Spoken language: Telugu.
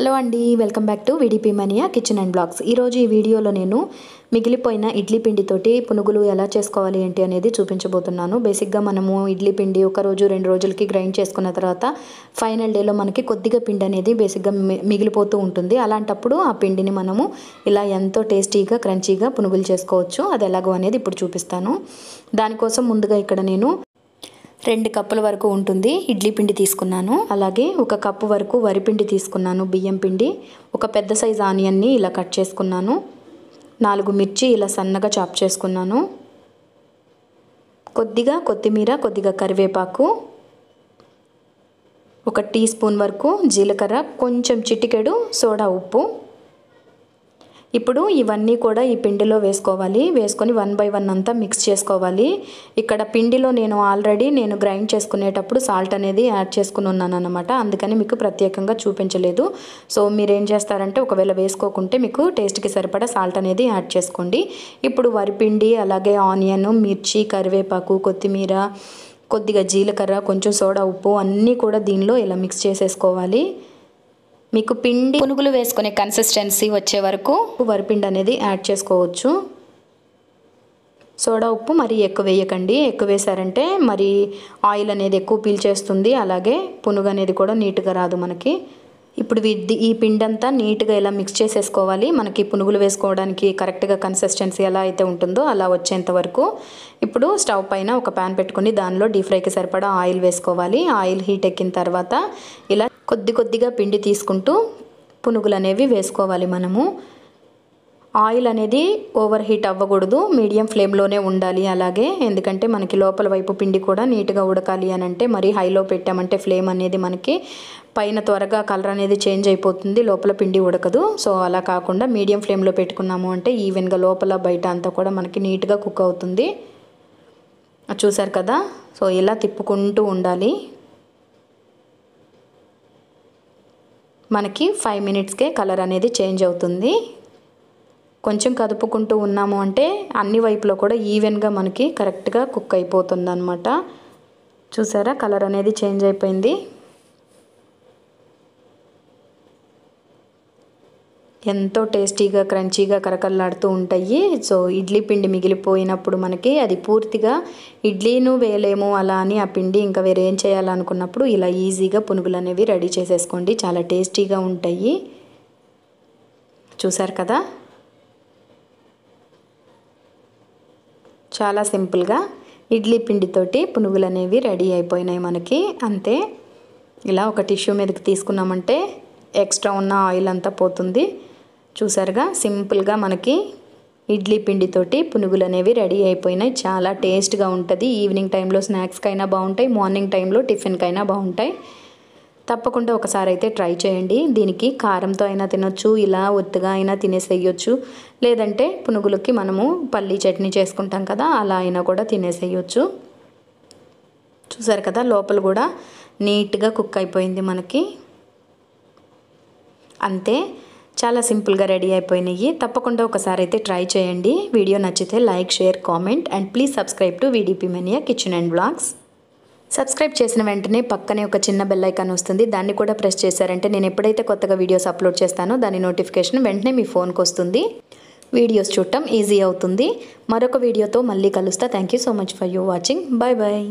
హలో అండి వెల్కమ్ బ్యాక్ టు విడిపి మనియా కిచెన్ అండ్ బ్లాగ్స్. ఈరోజు ఈ వీడియోలో నేను మిగిలిపోయిన ఇడ్లీ పిండితోటి పునుగులు ఎలా చేసుకోవాలి ఏంటి అనేది చూపించబోతున్నాను. బేసిక్గా మనము ఇడ్లీ పిండి ఒక రోజు రెండు రోజులకి గ్రైండ్ చేసుకున్న తర్వాత ఫైనల్ డేలో మనకి కొద్దిగా పిండి అనేది బేసిక్గా మిగిలిపోతూ ఉంటుంది. అలాంటప్పుడు ఆ పిండిని మనము ఇలా ఎంతో టేస్టీగా క్రంచీగా పునుగులు చేసుకోవచ్చు. అది ఎలాగో అనేది ఇప్పుడు చూపిస్తాను. దానికోసం ముందుగా ఇక్కడ నేను రెండు కప్పుల వరకు ఉంటుంది. ఇడ్లీ పిండి తీసుకున్నాను. అలాగే ఒక కప్పు వరకు వరిపిండి తీసుకున్నాను. బియ్యం పిండి. ఒక పెద్ద సైజ్ ఆనియన్ని ఇలా కట్ చేసుకున్నాను. నాలుగు మిర్చి ఇలా సన్నగా చాప్ చేసుకున్నాను. కొద్దిగా కొత్తిమీర కొద్దిగా కరివేపాకు. ఒక టీ స్పూన్ వరకు జీలకర్ర కొంచెం చిటికెడు సోడా ఉప్పు. ఇప్పుడు ఇవన్నీ కూడా ఈ పిండిలో వేసుకోవాలి. వేసుకొని వన్ బై వన్ అంతా మిక్స్ చేసుకోవాలి. ఇక్కడ పిండిలో నేను ఆల్రెడీ నేను గ్రైండ్ చేసుకునేటప్పుడు సాల్ట్ అనేది యాడ్ చేసుకుని ఉన్నాను అనమాట అందుకని మీకు ప్రత్యేకంగా చూపించలేదు. సో మీరు ఏం చేస్తారంటే ఒకవేళ వేసుకోకుంటే మీకు టేస్ట్కి సరిపడా సాల్ట్ అనేది యాడ్ చేసుకోండి. ఇప్పుడు వరిపిండి అలాగే ఆనియన్ మిర్చి కరివేపాకు కొత్తిమీర కొద్దిగా జీలకర్ర కొంచెం సోడా ఉప్పు అన్నీ కూడా దీనిలో ఇలా మిక్స్ చేసేసుకోవాలి. మీకు పిండి పునుగులు వేసుకునే కన్సిస్టెన్సీ వచ్చే వరకు వరిపిండి అనేది యాడ్ చేసుకోవచ్చు. సోడా ఉప్పు మరి ఎక్కువ వేయకండి. ఎక్కువ వేసారంటే మరి ఆయిల్ అనేది ఎక్కువ పీల్చేస్తుంది అలాగే పునుగు అనేది కూడా నీట్గా రాదు మనకి. ఇప్పుడు ఈ పిండి అంతా నీట్గా ఇలా మిక్స్ చేసేసుకోవాలి? మనకి పునుగులు వేసుకోవడానికి కరెక్ట్గా కన్సిస్టెన్సీ ఎలా అయితే ఉంటుందో అలా వచ్చేంత వరకు ఇప్పుడు స్టవ్ పైన ఒక ప్యాన్ పెట్టుకొని దానిలో డీప్ ఫ్రైకి సరిపడా ఆయిల్ వేసుకోవాలి. ఆయిల్ హీట్ ఎక్కిన తర్వాత ఇలా కొద్ది కొద్దిగా పిండి తీసుకుంటూ పునుగులు అనేవి వేసుకోవాలి మనము. ఆయిల్ అనేది ఓవర్ హీట్ అవ్వకూడదు మీడియం ఫ్లేమ్లోనే ఉండాలి అలాగే. ఎందుకంటే మనకి లోపల వైపు పిండి కూడా నీట్గా ఉడకాలి అని అంటే మరి హైలో పెట్టామంటే ఫ్లేమ్ అనేది మనకి పైన త్వరగా కలర్ అనేది చేంజ్ అయిపోతుంది లోపల పిండి ఉడకదు. సో అలా కాకుండా మీడియం ఫ్లేమ్లో పెట్టుకున్నాము అంటే ఈవెన్గా లోపల బయట అంతా కూడా మనకి నీట్గా కుక్ అవుతుంది. చూసారు కదా? సో ఇలా తిప్పుకుంటూ ఉండాలి. మనకి ఫైవ్ మినిట్స్కే కలర్ అనేది చేంజ్ అవుతుంది. కొంచెం కదుపుకుంటూ ఉన్నాము అంటే అన్ని వైపులో కూడా ఈవెన్గా మనకి కరెక్ట్గా కుక్ అయిపోతుంది అనమాట చూసారా? కలర్ అనేది చేంజ్ అయిపోయింది. ఎంతో టేస్టీగా క్రంచీగా కరకల్లాడుతూ ఉంటాయి. సో ఇడ్లీ పిండి మిగిలిపోయినప్పుడు మనకి అది పూర్తిగా ఇడ్లీను వేయలేము అలా అని ఆ పిండి ఇంకా వేరే ఏం చేయాలనుకున్నప్పుడు ఇలా ఈజీగా పునుగులు అనేవి రెడీ చేసేసుకోండి. చాలా టేస్టీగా ఉంటాయి. చూసారు కదా? చాలా సింపుల్గా ఇడ్లీ పిండితోటి పునుగులు అనేవి రెడీ అయిపోయినాయి మనకి. అంతే. ఇలా ఒక టిష్యూ మీదకి తీసుకున్నామంటే ఎక్స్ట్రా ఉన్న ఆయిల్ అంతా పోతుంది. చూసారుగా? సింపుల్గా మనకి ఇడ్లీ పిండితోటి పునుగులు అనేవి రెడీ అయిపోయినాయి. చాలా టేస్ట్గా ఉంటుంది. ఈవినింగ్ టైంలో స్నాక్స్కైనా బాగుంటాయి. మార్నింగ్ టైంలో టిఫిన్కైనా బాగుంటాయి. తప్పకుండా ఒకసారి అయితే ట్రై చేయండి. దీనికి కారంతో అయినా తినొచ్చు ఇలా ఒత్తుగా అయినా తినేసేయొచ్చు. లేదంటే పునుగులకి మనము పల్లీ చట్నీ చేసుకుంటాం కదా అలా అయినా కూడా తినేసేయొచ్చు. చూసారు కదా లోపల కూడా నీట్గా కుక్ అయిపోయింది మనకి. అంతే చాలా సింపుల్గా రెడీ అయిపోయినాయి. తప్పకుండా ఒకసారి అయితే ట్రై చేయండి. వీడియో నచ్చితే like share comment and please subscribe to వీడిపి మెనియా kitchen and blogs. Subscribe చేసిన వెంటనే పక్కనే ఒక చిన్న బెల్ ఐకాన్ వస్తుంది. దాన్ని కూడా ప్రెస్ చేశారంటే నేను ఎప్పుడైతే కొత్తగా వీడియోస్ అప్లోడ్ చేస్తానో దాని నోటిఫికేషన్ వెంటనే మీ ఫోన్కి వస్తుంది. వీడియోస్ చూడటం ఈజీ అవుతుంది. మరొక వీడియోతో మళ్ళీ కలుస్తా. Thank you so much for you watching bye bye